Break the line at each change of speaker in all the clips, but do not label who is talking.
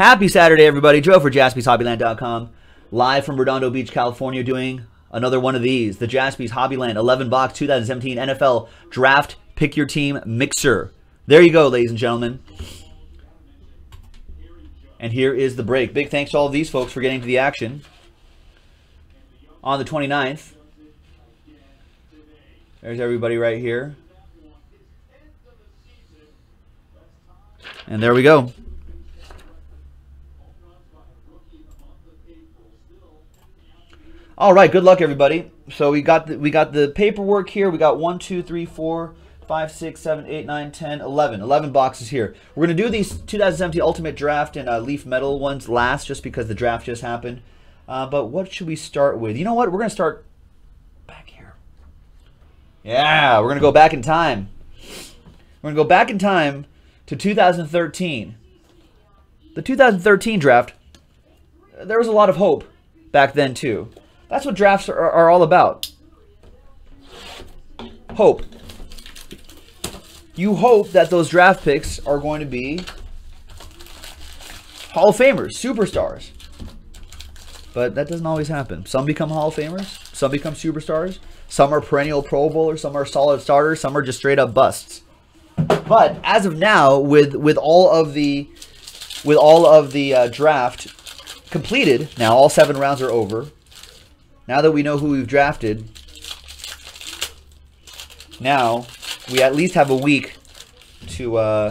Happy Saturday, everybody. Joe for jaspyshobbyland.com. Live from Redondo Beach, California, doing another one of these. The Jaspy's Hobbyland 11 box 2017 NFL Draft Pick Your Team Mixer. There you go, ladies and gentlemen. And here is the break. Big thanks to all of these folks for getting to the action on the 29th. There's everybody right here. And there we go. All right, good luck, everybody. So we got the, we got the paperwork here. We got one, two, three, four, five, six, seven, eight, nine, 10, 11. 11 boxes here. We're going to do these 2017 Ultimate Draft and uh, Leaf Metal ones last just because the draft just happened. Uh, but what should we start with? You know what? We're going to start back here. Yeah, we're going to go back in time. We're going to go back in time to 2013. The 2013 draft, there was a lot of hope back then, too. That's what drafts are, are all about. Hope. You hope that those draft picks are going to be Hall of Famers, superstars. But that doesn't always happen. Some become Hall of Famers, some become superstars, some are perennial Pro Bowlers, some are solid starters, some are just straight up busts. But as of now, with with all of the with all of the uh, draft completed, now all seven rounds are over. Now that we know who we've drafted, now we at least have a week to uh,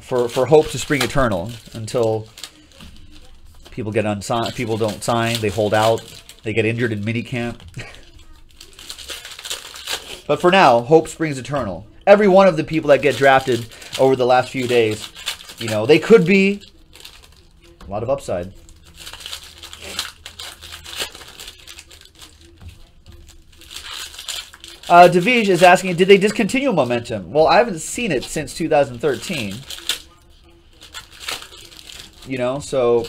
for for hope to spring eternal until people get unsigned. People don't sign. They hold out. They get injured in minicamp. but for now, hope springs eternal. Every one of the people that get drafted over the last few days, you know, they could be a lot of upside. Uh, is asking, did they discontinue momentum? Well, I haven't seen it since 2013. You know, so...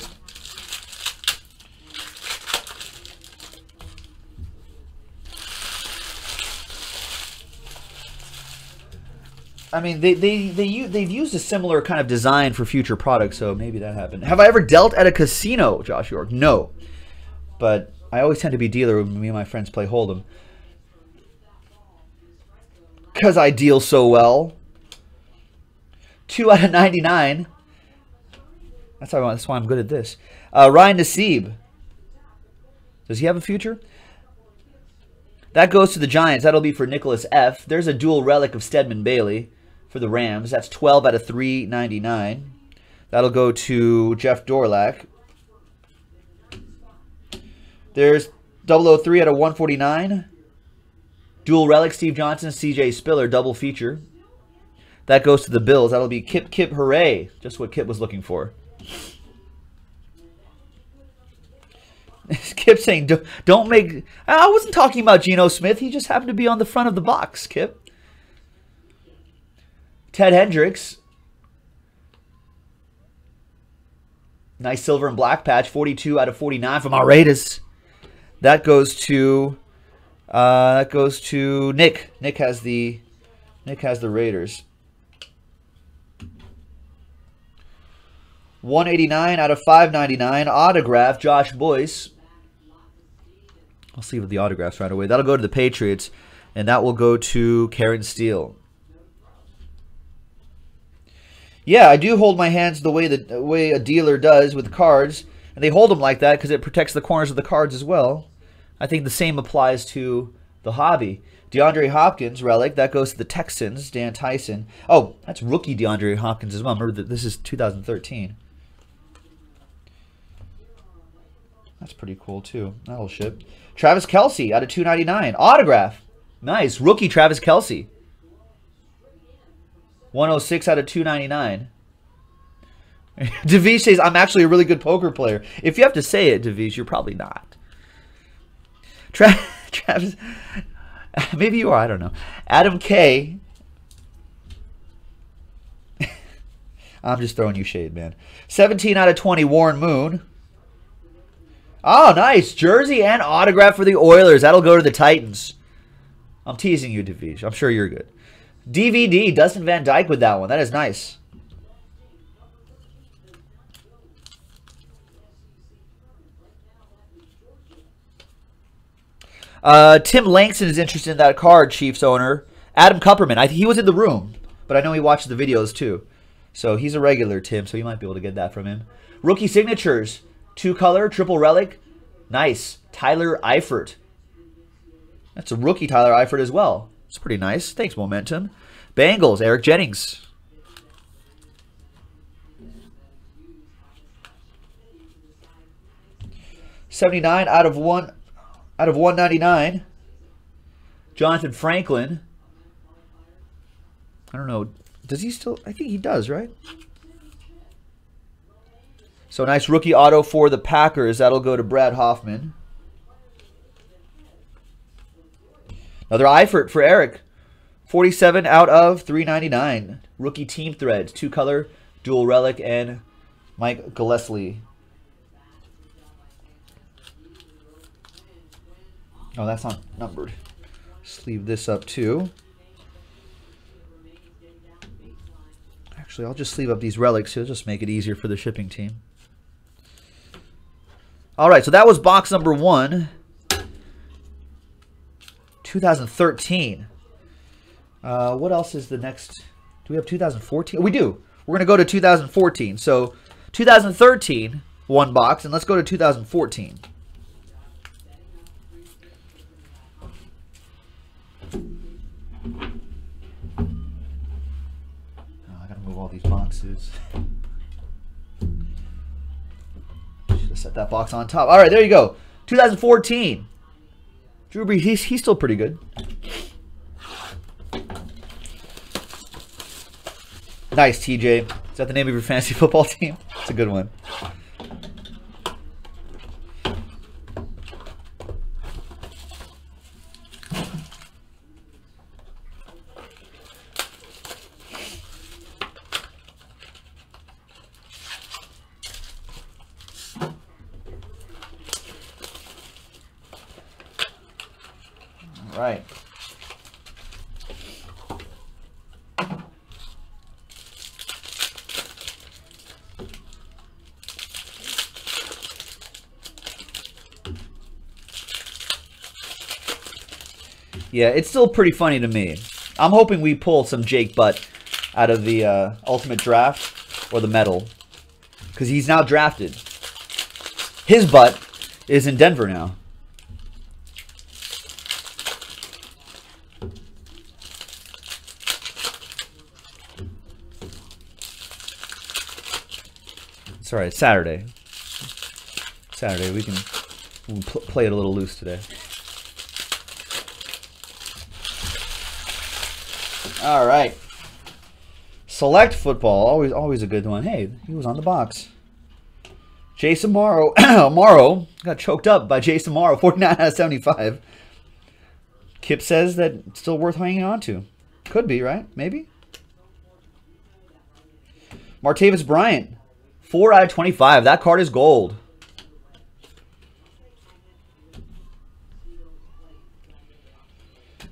I mean, they, they, they, they've used a similar kind of design for future products, so maybe that happened. Have I ever dealt at a casino, Josh York? No. But I always tend to be dealer when me and my friends play Hold'em. Because I deal so well. 2 out of 99. That's why, that's why I'm good at this. Uh, Ryan Nassib. Does he have a future? That goes to the Giants. That'll be for Nicholas F. There's a dual relic of Stedman Bailey for the Rams. That's 12 out of 399. That'll go to Jeff Dorlack. There's 003 out of 149. Dual relic, Steve Johnson, CJ Spiller, double feature. That goes to the Bills. That'll be Kip Kip Hooray. Just what Kip was looking for. Kip saying, don't make... I wasn't talking about Geno Smith. He just happened to be on the front of the box, Kip. Ted Hendricks. Nice silver and black patch. 42 out of 49 from our Raiders. That goes to uh, that goes to Nick. Nick has the Nick has the Raiders. 189 out of 599. Autograph, Josh Boyce. I'll see with the autographs right away. That'll go to the Patriots, and that will go to Karen Steele. Yeah, I do hold my hands the way the way a dealer does with cards, and they hold them like that because it protects the corners of the cards as well. I think the same applies to the hobby. DeAndre Hopkins relic that goes to the Texans. Dan Tyson. Oh, that's rookie DeAndre Hopkins as well. Remember that this is 2013. That's pretty cool too. That'll ship. Travis Kelce out of 299. Autograph. Nice. Rookie Travis Kelce. 106 out of 299. Devish says, I'm actually a really good poker player. If you have to say it, Devish, you're probably not. Tra Travis, maybe you are, I don't know. Adam K. I'm just throwing you shade, man. 17 out of 20, Warren Moon. Oh, nice. Jersey and autograph for the Oilers. That'll go to the Titans. I'm teasing you, Devish. I'm sure you're good. DVD, Dustin Van Dyke with that one. That is nice. Uh, Tim Langston is interested in that card, Chiefs owner. Adam Kupperman. I, he was in the room, but I know he watches the videos too. So he's a regular, Tim, so you might be able to get that from him. Rookie signatures. Two color, triple relic. Nice. Tyler Eifert. That's a rookie Tyler Eifert as well. It's pretty nice. Thanks, Momentum. Bengals, Eric Jennings. Seventy-nine out of one, out of one ninety-nine. Jonathan Franklin. I don't know. Does he still? I think he does, right? So nice rookie auto for the Packers. That'll go to Brad Hoffman. Another Eifert for Eric. 47 out of 399. Rookie team threads. Two color, dual relic, and Mike Gillislee. Oh, that's not numbered. Sleeve this up too. Actually, I'll just sleeve up these relics. It'll just make it easier for the shipping team. All right, so that was box number one. 2013. Uh, what else is the next? Do we have 2014? We do. We're going to go to 2014. So 2013, one box, and let's go to 2014. Oh, I these boxes. set that box on top. All right, there you go. 2014. Drew Brees, he's, he's still pretty good. Nice, TJ. Is that the name of your fantasy football team? It's a good one. right. Yeah, it's still pretty funny to me. I'm hoping we pull some Jake Butt out of the uh, Ultimate Draft or the Metal. Because he's now drafted. His butt is in Denver now. Sorry, Saturday. Saturday, we can, we can pl play it a little loose today. All right. Select football, always always a good one. Hey, he was on the box. Jason Morrow, Morrow got choked up by Jason Morrow, 49 out of 75. Kip says that it's still worth hanging on to. Could be, right? Maybe. Martavis Bryant, 4 out of 25. That card is gold.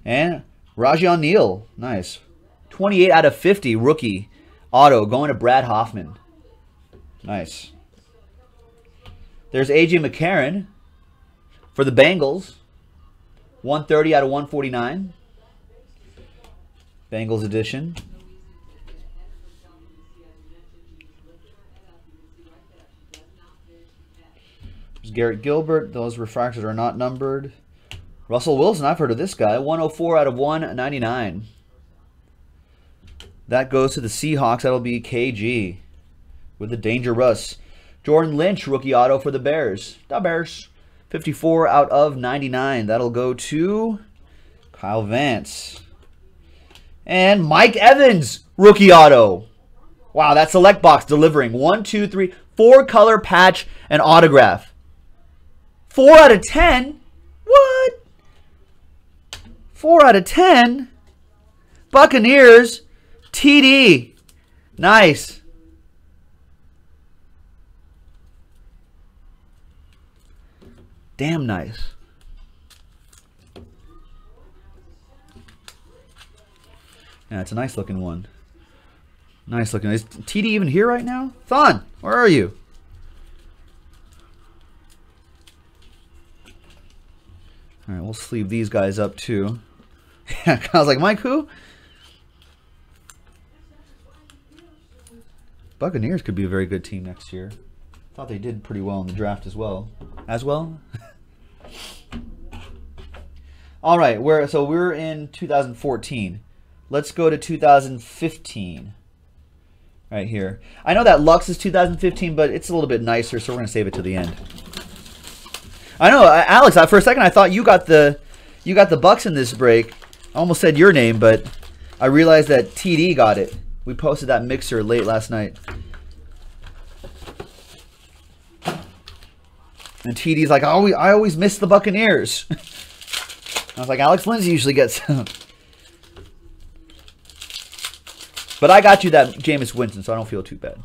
And Rajion Neal. Nice. 28 out of 50 rookie auto going to Brad Hoffman. Nice. There's A.J. McCarron for the Bengals. 130 out of 149. Bengals edition. There's Garrett Gilbert. Those refractors are not numbered. Russell Wilson, I've heard of this guy. 104 out of 199. That goes to the Seahawks. That'll be KG with the Danger Russ. Jordan Lynch, rookie auto for the Bears. The Bears. 54 out of 99. That'll go to Kyle Vance. And Mike Evans, rookie auto. Wow, that select box delivering. One, two, three, four color patch and autograph. 4 out of 10? 4 out of 10? Buccaneers. TD. Nice. Damn nice. Yeah, it's a nice looking one. Nice looking. Is TD even here right now? Thon, where are you? All right, we'll sleeve these guys up too. I was like, Mike, who? Buccaneers could be a very good team next year. Thought they did pretty well in the draft as well. As well? All right, we're so we're in 2014. Let's go to 2015. Right here. I know that Lux is 2015, but it's a little bit nicer, so we're going to save it to the end. I know, Alex, for a second I thought you got the you got the Bucks in this break. I almost said your name, but I realized that TD got it. We posted that mixer late last night. And TD's like, oh, I always miss the Buccaneers. I was like, Alex Lindsay usually gets But I got you that Jameis Winston, so I don't feel too bad.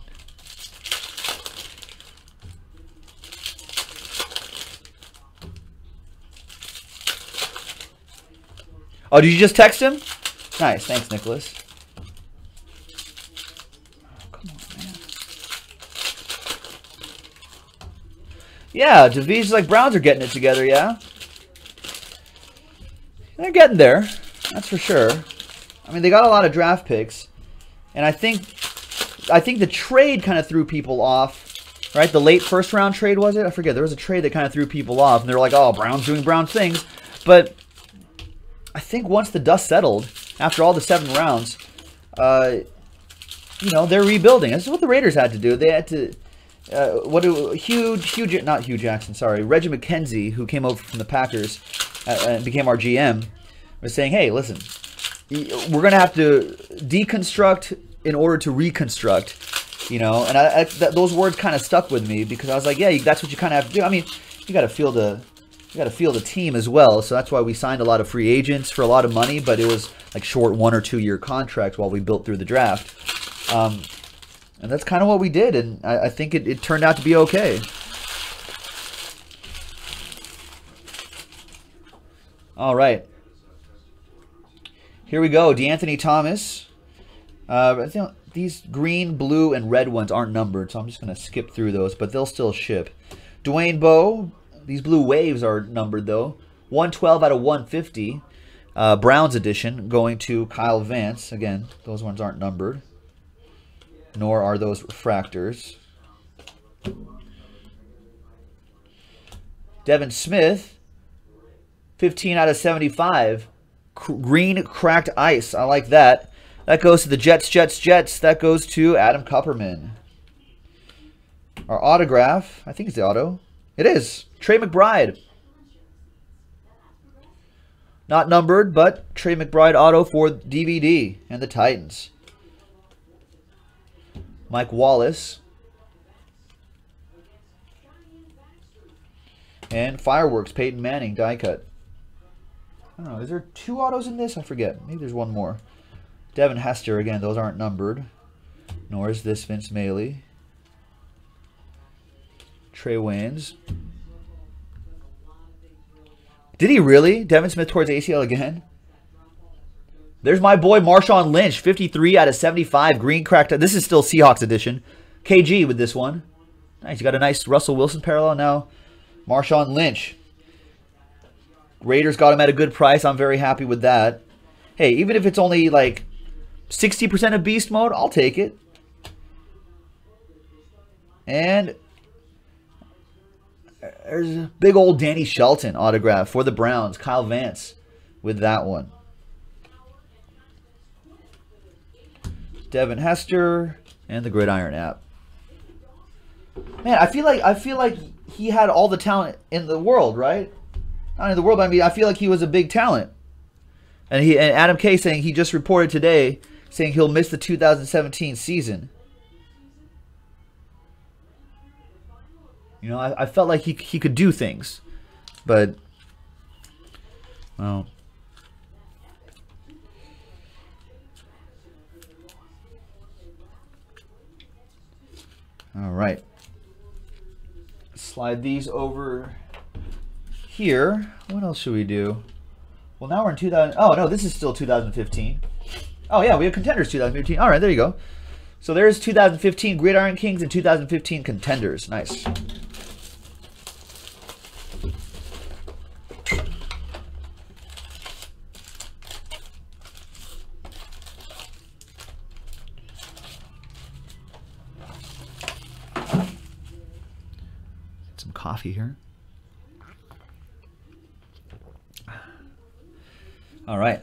Oh, did you just text him? Nice. Thanks, Nicholas. come on, man. Yeah, divisions like Browns are getting it together, yeah? They're getting there. That's for sure. I mean, they got a lot of draft picks. And I think I think the trade kind of threw people off. Right? The late first round trade was it? I forget. There was a trade that kind of threw people off. And they're like, oh, Brown's doing Brown things. But I think once the dust settled, after all the seven rounds, uh, you know, they're rebuilding. This is what the Raiders had to do. They had to uh, what do huge, huge, not Hue Jackson, sorry, Reggie McKenzie, who came over from the Packers uh, and became our GM, was saying, hey, listen, we're going to have to deconstruct in order to reconstruct, you know, and I, I, th those words kind of stuck with me because I was like, yeah, that's what you kind of have to do. I mean, you got to feel the, you got to feel the team as well. So that's why we signed a lot of free agents for a lot of money, but it was like short one or two year contracts while we built through the draft. Um, and that's kind of what we did, and I, I think it, it turned out to be okay. All right. Here we go. DeAnthony Thomas. Uh, these green, blue, and red ones aren't numbered, so I'm just going to skip through those, but they'll still ship. Dwayne Bowe. These blue waves are numbered, though. 112 out of 150. Uh, Browns edition going to Kyle Vance. Again, those ones aren't numbered nor are those refractors. Devin Smith, 15 out of 75. green cracked ice. I like that. That goes to the Jets, Jets, Jets. That goes to Adam Kupperman. Our autograph, I think it's the auto. It is. Tre McBride. Not numbered, but Tre McBride auto for DVD and the Titans. Mike Wallace. And Fireworks, Peyton Manning, die cut. I don't know, is there two autos in this? I forget. Maybe there's one more. Devin Hester, again, those aren't numbered. Nor is this Vince Mayle. Trae Waynes. Did he really? Devin Smith towards ACL again? There's my boy Marshawn Lynch, 53 out of 75. Green cracked. This is still Seahawks edition. KG with this one. Nice. You got a nice Russell Wilson parallel now. Marshawn Lynch. Raiders got him at a good price. I'm very happy with that. Hey, even if it's only like 60% of beast mode, I'll take it. And there's a big old Danny Shelton autograph for the Browns. Kyle Vance with that one. Devin Hester, and the Gridiron app. Man, I feel like I feel like he had all the talent in the world, right? Not in the world, but I mean, I feel like he was a big talent. And he and Adam K saying he just reported today saying he'll miss the 2017 season. You know, I, I felt like he he could do things, but well, All right. Slide these over here. What else should we do? Well, now we're in 2000. Oh, no, this is still 2015. Oh, yeah, we have contenders 2015. All right, there you go. So there's 2015 Gridiron Kings and 2015 contenders. Nice. Coffee here. All right.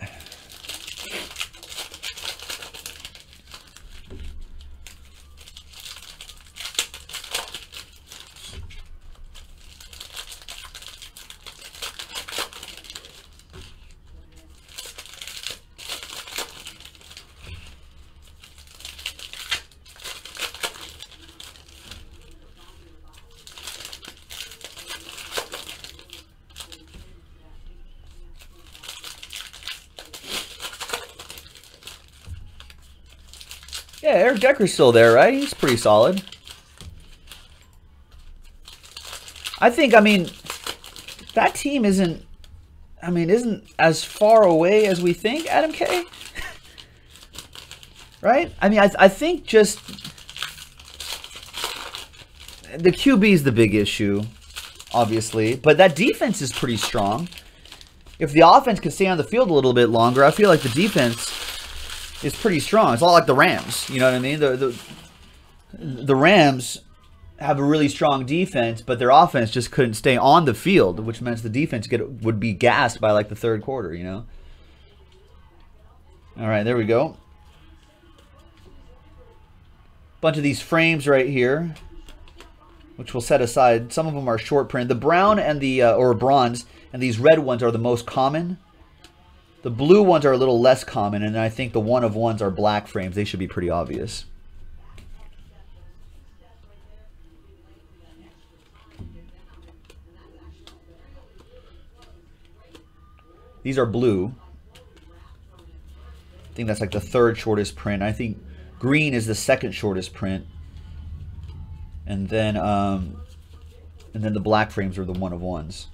Yeah, Eric Decker's still there, right? He's pretty solid. I think, I mean, that team isn't, I mean, isn't as far away as we think, Adam K. right? I mean, I, I think just the QB is the big issue, obviously, but that defense is pretty strong. If the offense could stay on the field a little bit longer, I feel like the defense is pretty strong. It's a lot like the Rams. You know what I mean? The the the Rams have a really strong defense, but their offense just couldn't stay on the field, which meant the defense get would be gassed by like the third quarter. You know. All right, there we go. Bunch of these frames right here, which we'll set aside. Some of them are short print. The brown and the uh, or bronze and these red ones are the most common. The blue ones are a little less common, and I think the one of ones are black frames. They should be pretty obvious. These are blue. I think that's like the third shortest print. I think green is the second shortest print. And then um, and then the black frames are the one of ones.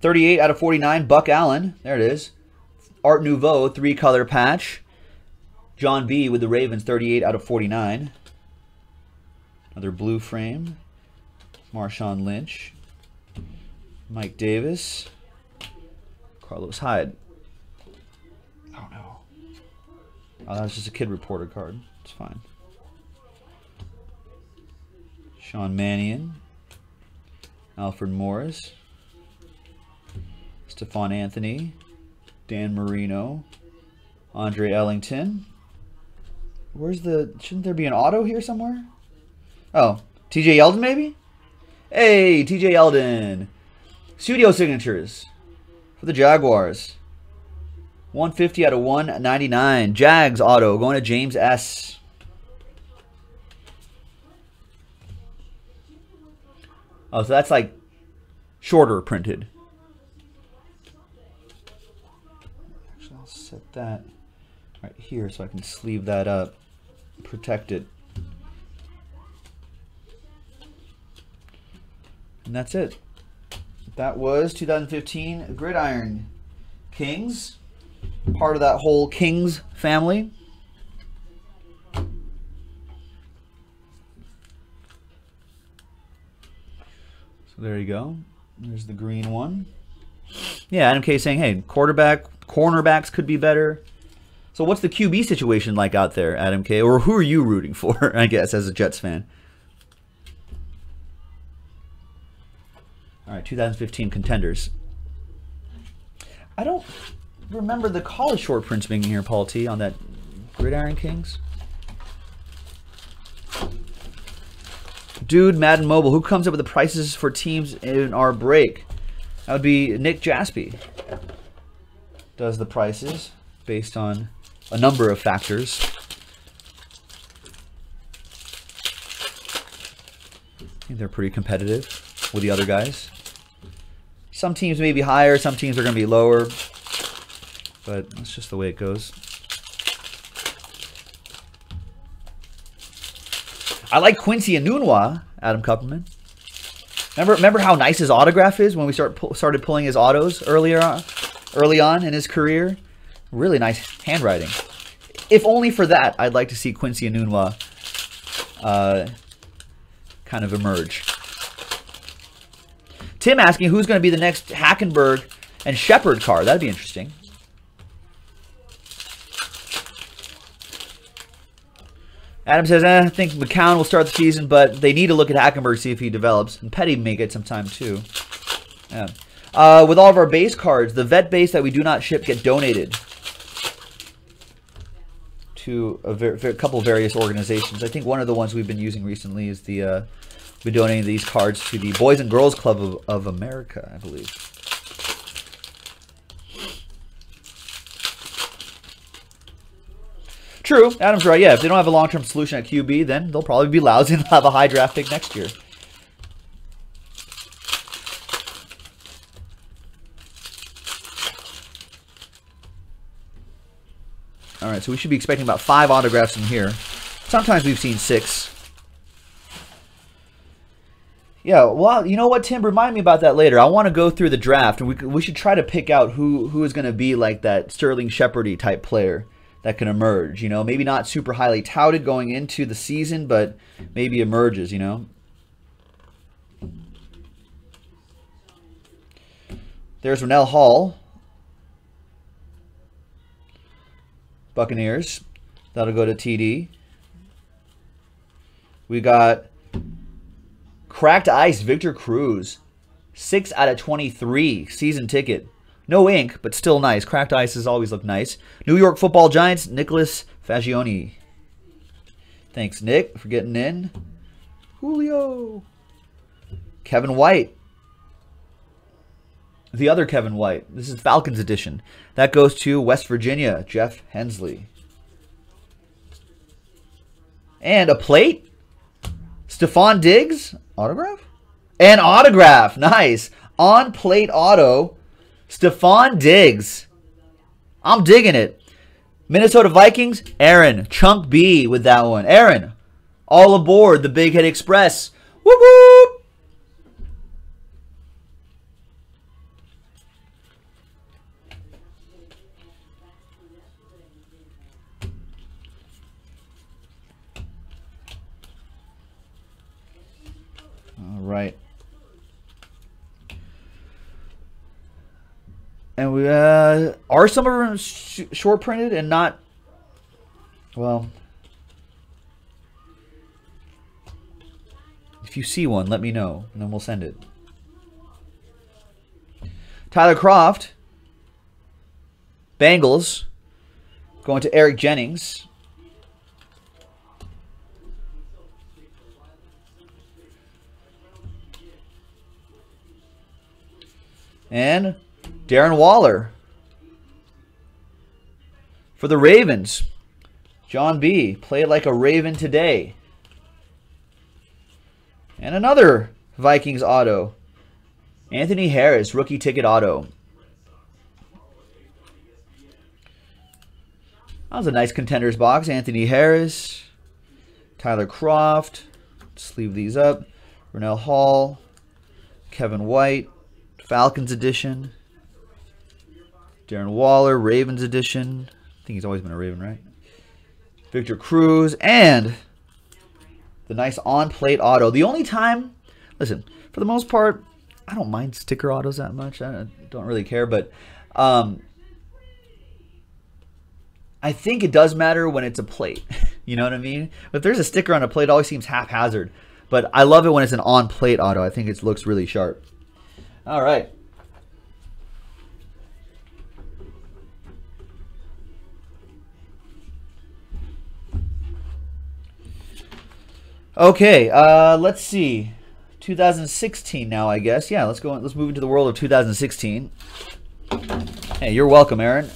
38 out of 49, Buck Allen. There it is. Art Nouveau, three color patch. John B. with the Ravens, 38 out of 49. Another blue frame. Marshawn Lynch. Mike Davis. Carlos Hyde. Oh no. Oh, that's just a kid reporter card. It's fine. Sean Mannion. Alfred Morris. Stephone Anthony, Dan Marino, Andre Ellington. Where's the... Shouldn't there be an auto here somewhere? Oh, TJ Yeldon maybe? Hey, TJ Yeldon. Studio signatures for the Jaguars. 150 out of 199. Jags auto going to James S. Oh, so that's like shorter printed. That right here so I can sleeve that up, protect it. And that's it. That was 2015 Gridiron Kings, part of that whole Kings family. So there you go. There's the green one. Yeah, Adam K saying, hey, quarterback, cornerbacks could be better. So what's the QB situation like out there, Adam K? Or who are you rooting for, I guess, as a Jets fan? All right, 2015 contenders. I don't remember the college short prints being here, Paul T, on that Gridiron Kings. Dude, Madden Mobile, who comes up with the prices for teams in our break? That would be Nick Jaspy. Does the prices based on a number of factors. they're pretty competitive with the other guys. Some teams may be higher, some teams are going to be lower, but that's just the way it goes. I like Quincy Enunwa, Adam Kupperman. Remember, remember how nice his autograph is when we start started pulling his autos earlier, on, early on in his career. Really nice handwriting. If only for that, I'd like to see Quincy Enunwa uh, kind of emerge. Tim asking who's going to be the next Hackenberg and Shepard car. That'd be interesting. Adam says, eh, I think McCown will start the season, but they need to look at Hackenberg, see if he develops. And Petty may get some time, too. Yeah. Uh, with all of our base cards, the vet base that we do not ship get donated to a, a couple various organizations. I think one of the ones we've been using recently is the, uh, we've donating these cards to the Boys and Girls Club of, of America, I believe. True, Adam's right. Yeah, if they don't have a long-term solution at QB, then they'll probably be lousy and have a high draft pick next year. Right, so we should be expecting about five autographs in here. Sometimes we've seen six. Yeah, well, you know what, Tim? Remind me about that later. I want to go through the draft, and we, we should try to pick out who, who is going to be like that Sterling Shepard type player that can emerge. You know, maybe not super highly touted going into the season, but maybe emerges. You know. There's Rennell Hall. Buccaneers. That'll go to TD. We got Cracked Ice Victor Cruz. 6 out of 23 season ticket. No ink, but still nice. Cracked ices always look nice. New York Football Giants, Nicholas Fagioni. Thanks, Nick, for getting in. Julio. Kevin White. The other Kevin White. This is Falcons edition. That goes to West Virginia, Jeff Hensley. And a plate. Stefon Diggs. Autograph? An autograph. Nice. On plate auto. Stefon Diggs. I'm digging it. Minnesota Vikings, Aaron, Chunk B with that one. Aaron, all aboard the Big Hit Express. Whoop whoop. Right. And we uh, are some of them sh short printed and not. Well, if you see one, let me know, and then we'll send it. Tyler Kroft, Bengals, going to Eric Jennings. And Darren Waller. For the Ravens, John B. Played like a Raven today. And another Vikings auto. Anthony Harris, rookie ticket auto. That was a nice contenders box. Anthony Harris, Tyler Kroft. Sleeve these up. Rennell Hall, Kevin White, Falcons edition. Darren Waller, Ravens edition. I think he's always been a Raven, right? Victor Cruz, and the nice on-plate auto. The only time, listen, for the most part, I don't mind sticker autos that much. I don't really care, but um, I think it does matter when it's a plate. you know what I mean? If there's a sticker on a plate, it always seems haphazard. But I love it when it's an on-plate auto. I think it looks really sharp. All right. Okay, uh, let's see. 2016 now, I guess. Yeah, let's go. Let's move into the world of 2016. Hey, you're welcome, Aaron.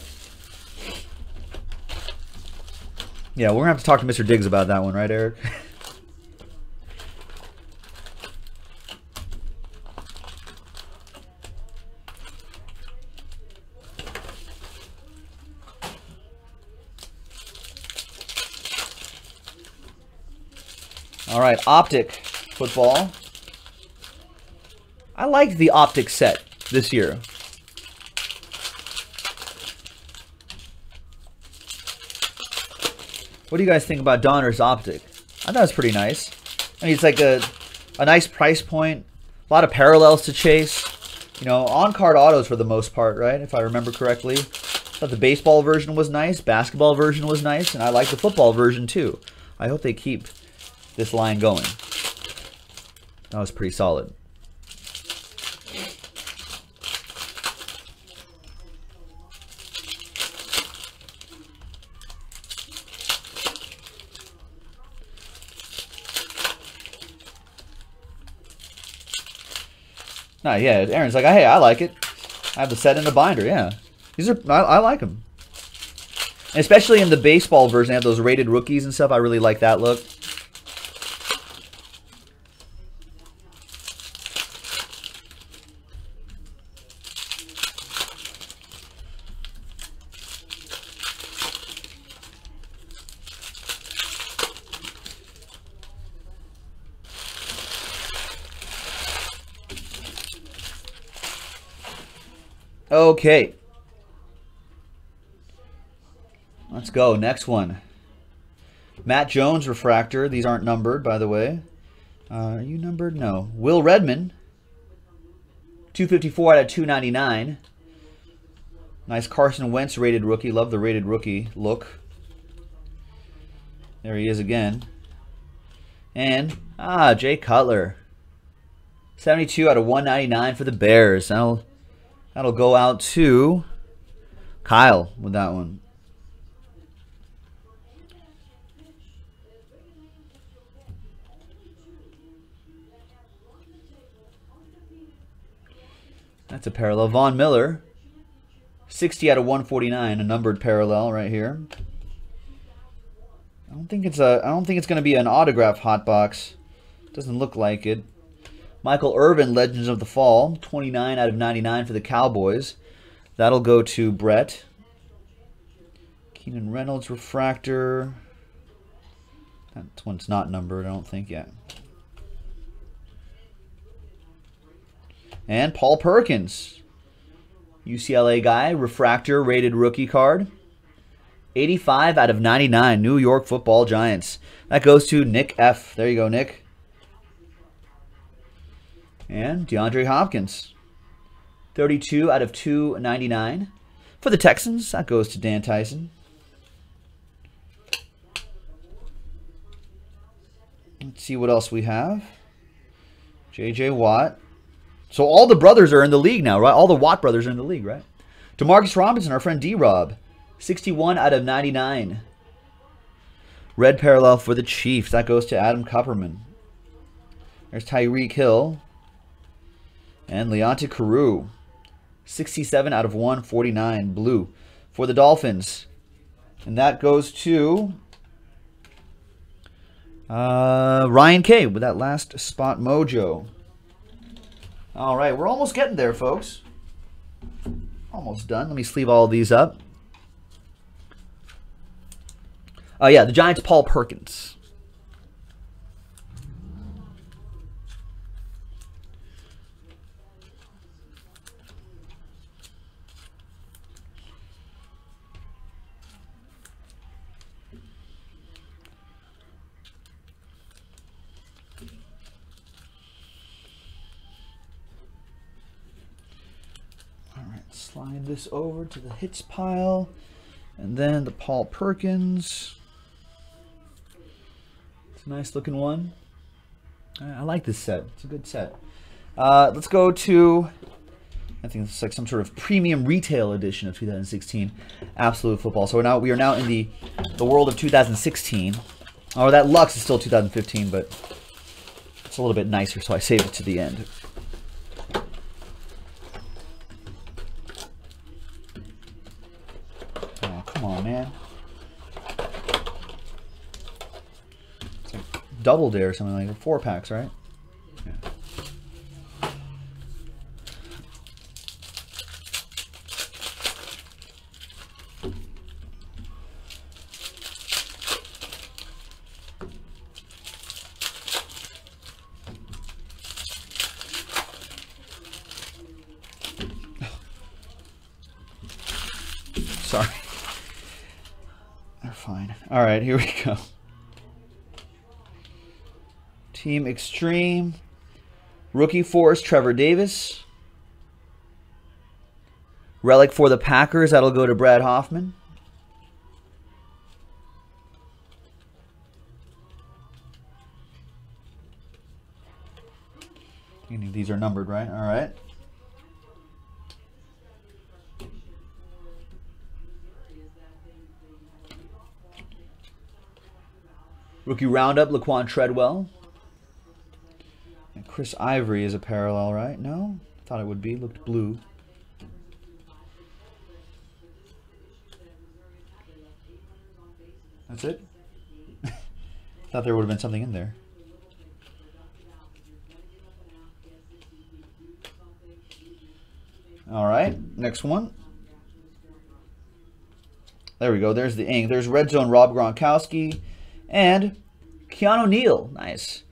Yeah, we're gonna have to talk to Mr. Diggs about that one, right, Eric? All right, Optic football. I liked the Optic set this year. What do you guys think about Donruss Optic? I thought it was pretty nice. I mean, it's like a, a nice price point. A lot of parallels to chase. You know, on-card autos for the most part, right? If I remember correctly. I thought the baseball version was nice. Basketball version was nice. And I like the football version, too. I hope they keep this line going. That was pretty solid. Nah, yeah, Aaron's like, hey, I like it. I have the set in the binder, yeah. These are, I, I like them. And especially in the baseball version, they have those rated rookies and stuff. I really like that look. Okay. Let's go. Next one. Matt Jones refractor. These aren't numbered, by the way. Uh, are you numbered? No. Will Redmond. 254 out of 299. Nice Carson Wentz rated rookie. Love the rated rookie look. There he is again. And, ah, Jay Cutler. 72 out of 199 for the Bears. That'll That'll go out to Kyle with that one. That's a parallel. Von Miller, 60 out of 149, a numbered parallel right here. I don't think it's a. I don't think it's going to be an autograph hot box. Doesn't look like it. Michael Irvin, Legends of the Fall, 29 out of 99 for the Cowboys. That'll go to Brett. Keenan Reynolds, Refractor. That one's not numbered, I don't think yet. And Paul Perkins, UCLA guy, Refractor, rated rookie card. 85 out of 99, New York Football Giants. That goes to Nick F. There you go, Nick. And DeAndre Hopkins, 32 out of 299. For the Texans, that goes to Dan Tyson. Let's see what else we have. J.J. Watt. So all the brothers are in the league now, right? All the Watt brothers are in the league, right? Demarcus Robinson, our friend D-Rob. 61 out of 99. Red parallel for the Chiefs. That goes to Adam Kupperman. There's Tyreek Hill. And Leonte Carroo, 67 out of 149, blue for the Dolphins. And that goes to uh, Ryan K with that last spot mojo. All right, we're almost getting there, folks. Almost done. Let me sleeve all these up. Oh, uh, yeah, the Giants' Paul Perkins. This over to the hits pile. And then the Paul Perkins. It's a nice looking one. I like this set. It's a good set. Uh, let's go to, I think it's like some sort of premium retail edition of 2016 Absolute Football. So now we are now in the the world of 2016. Oh, that Lux is still 2015, but it's a little bit nicer, so I saved it to the end. Double dare or something like that. four packs, right? Yeah. Sorry. They're fine. All right, here we go. Team Extreme. Rookie force Trevor Davis. Relic for the Packers. That'll go to Brad Hoffman. These are numbered, right? All right. Rookie Roundup, Laquan Treadwell. Chris Ivory is a parallel, right? No? Thought it would be. Looked blue. That's it? Thought there would have been something in there. All right, next one. There we go. There's the ink. There's Red Zone Rob Gronkowski and Keanu Neal. Nice.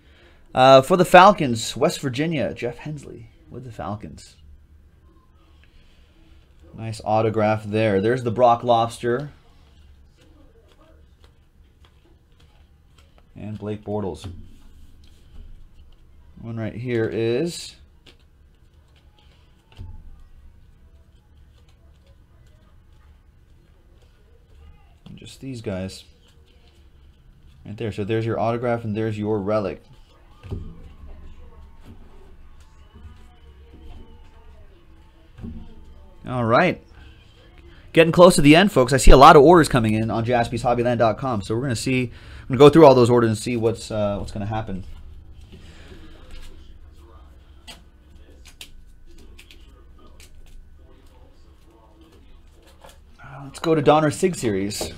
Uh, for the Falcons, West Virginia, Jeff Hensley with the Falcons. Nice autograph there. There's the Brock Lobster. And Blake Bortles. One right here is just these guys. Right there. So there's your autograph and there's your relic. All right. Getting close to the end, folks. I see a lot of orders coming in on jaspyshobbyland.com. So we're going to see, I'm going to go through all those orders and see what's, uh, what's going to happen. Uh, let's go to Donruss Sig Series.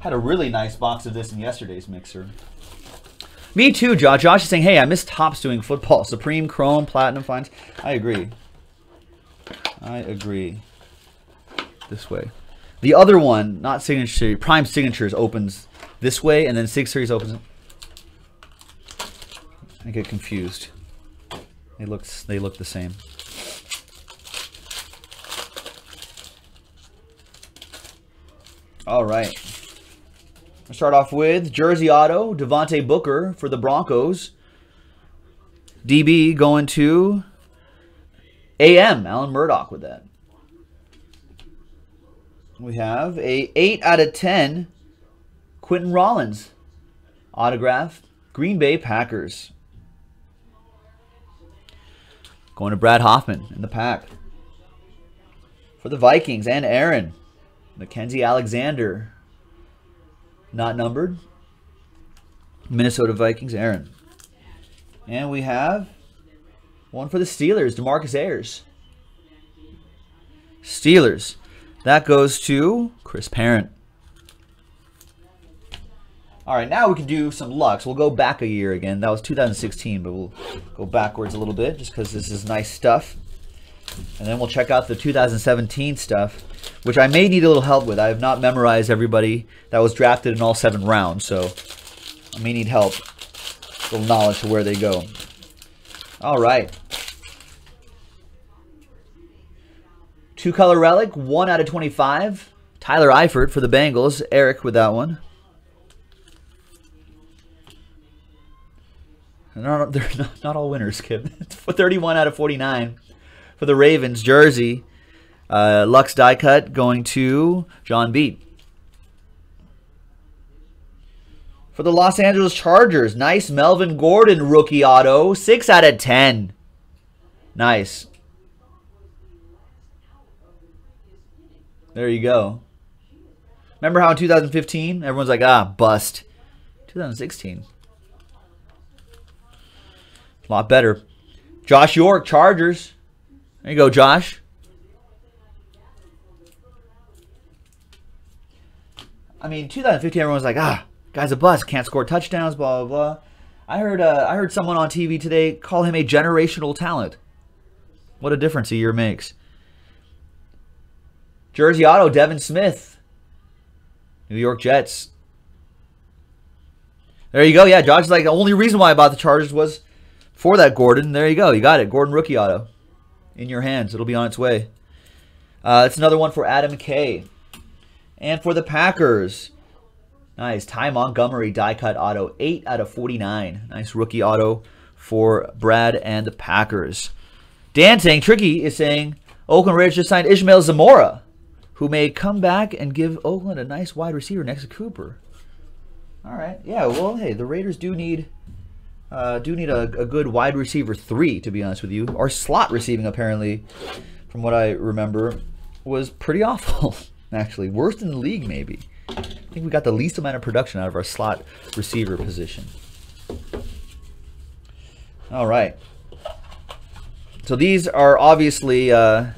Had a really nice box of this in yesterday's mixer. Me too, Josh. Josh is saying, hey, I miss Topps doing football. Supreme, Chrome, Platinum Finest. I agree. I agree. This way. The other one, not signature, Prime Signatures opens this way, and then Sig Series opens. I get confused. They look they look the same. All right. Start off with Jersey Auto, Devontae Booker for the Broncos. DB going to AM, Alan Murdoch with that. We have a 8 out of 10, Quinten Rollins. Autograph, Green Bay Packers. Going to Brad Hoffman in the pack. For the Vikings and Aaron, Mackensie Alexander not numbered. Minnesota Vikings, Aaron. And we have one for the Steelers, DeMarcus Ayers. Steelers. That goes to Chris Parent. All right, now we can do some Lux. We'll go back a year again. That was 2016, but we'll go backwards a little bit just because this is nice stuff. And then we'll check out the 2017 stuff which I may need a little help with. I have not memorized everybody that was drafted in all seven rounds, so I may need help. A little knowledge to where they go. All right. Two color relic, one out of 25. Tyler Eifert for the Bengals. Eric with that one. Not, they're not, not all winners, Kip. 31 out of 49 for the Ravens. Jersey. Uh, Lux die cut going to John Beat. For the Los Angeles Chargers, nice Melvin Gordon rookie auto. 6 out of 10. Nice. There you go. Remember how in 2015, everyone's like, ah, bust. 2016. A lot better. Josh York, Chargers. There you go, Josh. I mean, 2015, everyone was like, ah, guy's a bust, can't score touchdowns, blah blah blah. I heard uh, I heard someone on TV today call him a generational talent. What a difference a year makes. Jersey Auto, Devin Smith, New York Jets. There you go. Yeah, Josh's like the only reason why I bought the Chargers was for that Gordon. There you go. You got it. Gordon rookie auto in your hands. It'll be on its way. Uh, it's another one for Adam K. And for the Packers, nice. Ty Montgomery die cut auto, 8 out of 49. Nice rookie auto for Brad and the Packers. Dan saying, Tricky is saying, Oakland Raiders just signed Ishmael Zamora, who may come back and give Oakland a nice wide receiver next to Cooper. All right. Yeah, well, hey, the Raiders do need Uh, do need a, a good wide receiver three, to be honest with you. Our slot receiving, apparently, from what I remember, was pretty awful, actually. Worst in the league, maybe. I think we got the least amount of production out of our slot receiver position. All right. So these are obviously... Uh,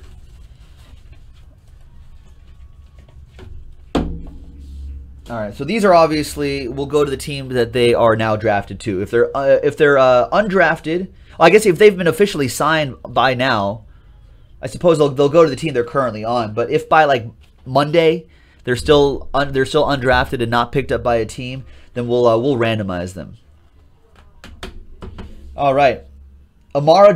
All right, so these are obviously will go to the team that they are now drafted to. If they're uh, if they're uh, undrafted, well, I guess if they've been officially signed by now, I suppose they'll they'll go to the team they're currently on. But if by like Monday they're still un, they're still undrafted and not picked up by a team, then we'll uh, we'll randomize them. All right, Amara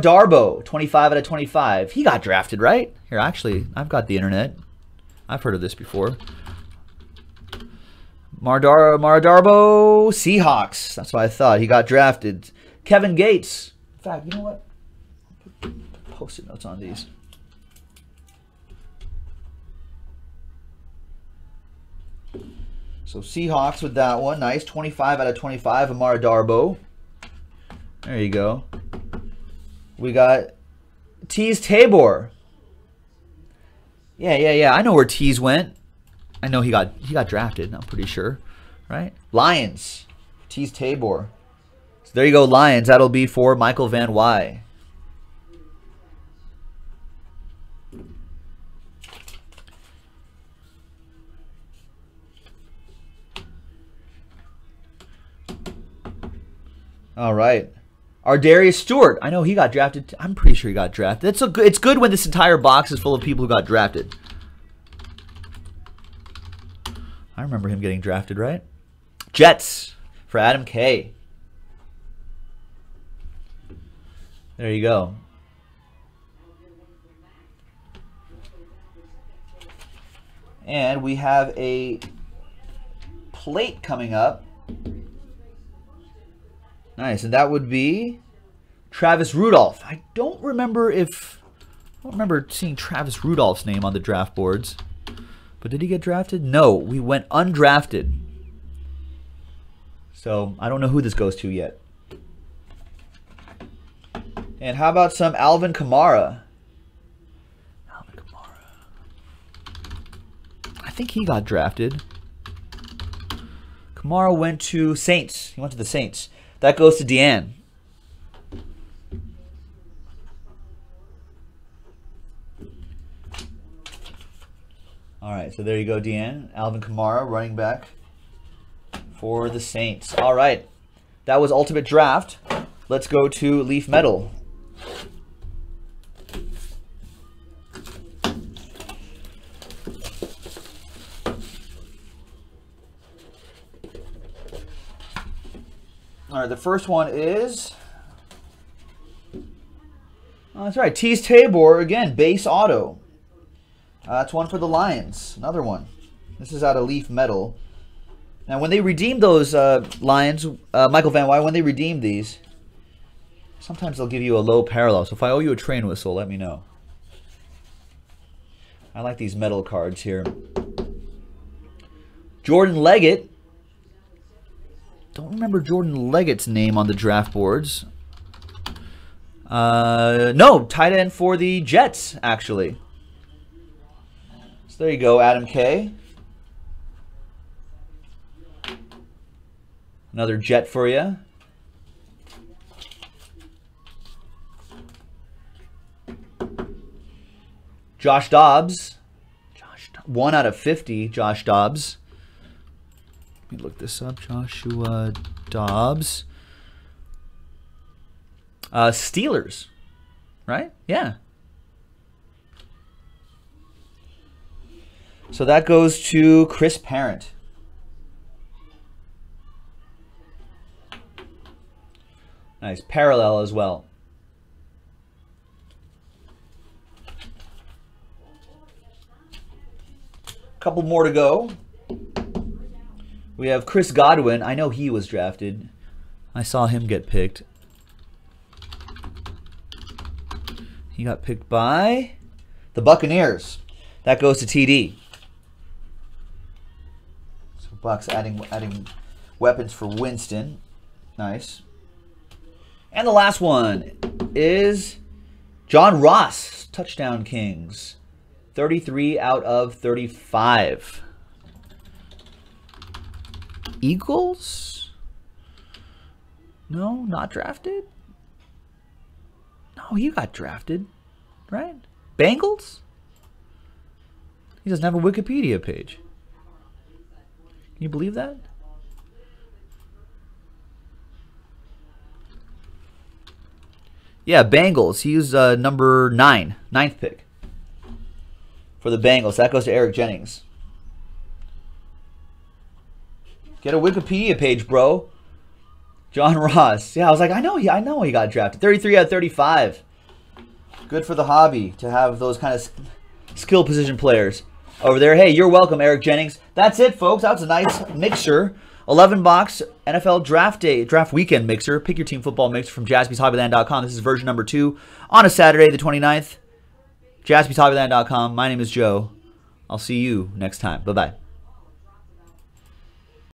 twenty five out of twenty five. He got drafted, right? Here, actually, I've got the internet. I've heard of this before. Mardar Mardarbo Seahawks. That's what I thought. He got drafted. Kevin Gates. In fact, you know what? Post-it notes on these. So Seahawks with that one. Nice. 25 out of 25. Amara Darboh. There you go. We got Teez Tabor. Yeah, yeah, yeah. I know where Teez went. I know he got he got drafted. I'm pretty sure, right? Lions, Teez Tabor. So there you go, Lions. That'll be for Michael Van Wy. All right. ArDarius Stewart. I know he got drafted. I'm pretty sure he got drafted. It's a good, it's good when this entire box is full of people who got drafted. I remember him getting drafted, right? Jets for Adam K. There you go. And we have a plate coming up. Nice, and that would be Travis Rudolph. I don't remember if I don't remember seeing Travis Rudolph's name on the draft boards. But did he get drafted? No, we went undrafted. So I don't know who this goes to yet. And how about some Alvin Kamara? Alvin Kamara. I think he got drafted. Kamara went to Saints. He went to the Saints. That goes to Deanne. All right, so there you go, Deanne. Alvin Kamara, running back for the Saints. All right, that was Ultimate Draft. Let's go to Leaf Metal. All right, the first one is. Oh, that's right, Teez Tabor again, base auto. Uh, that's one for the Lions. Another one. This is out of Leaf Metal. Now, when they redeem those uh, Lions, uh, Michael Van Wy, when they redeem these, sometimes they'll give you a low parallel. So if I owe you a train whistle, let me know. I like these metal cards here. Jordan Leggett. Don't remember Jordan Leggett's name on the draft boards. Uh, no, tight end for the Jets, actually So there you go, Adam K. Another jet for you. Josh Dobbs. Josh, one out of 50, Josh Dobbs. Let me look this up. Joshua Dobbs. Uh, Steelers, right? Yeah. So that goes to Chris Parent. Nice. Parallel as well. Couple more to go. We have Chris Godwin. I know he was drafted. I saw him get picked. He got picked by the Buccaneers. That goes to TD. So Bucks adding adding weapons for Winston. Nice. And the last one is John Ross, Touchdown Kings. 33 out of 35. Eagles? No, not drafted? No, he got drafted, right? Bengals? He doesn't have a Wikipedia page. Can you believe that? Yeah, Bengals. He's uh, number nine, ninth pick for the Bengals. That goes to Eric Jennings. Get a Wikipedia page, bro. John Ross. Yeah, I was like, I know he, I know he got drafted. 33 out of 35. Good for the hobby to have those kind of skill position players over there. Hey, you're welcome, Eric Jennings. That's it, folks. That was a nice mixer. 11 box NFL draft day, draft weekend mixer. Pick your team football mixer from jaspyshobbyland.com. This is version number two on a Saturday, the 29th. jaspyshobbyland.com. My name is Joe. I'll see you next time. Bye bye.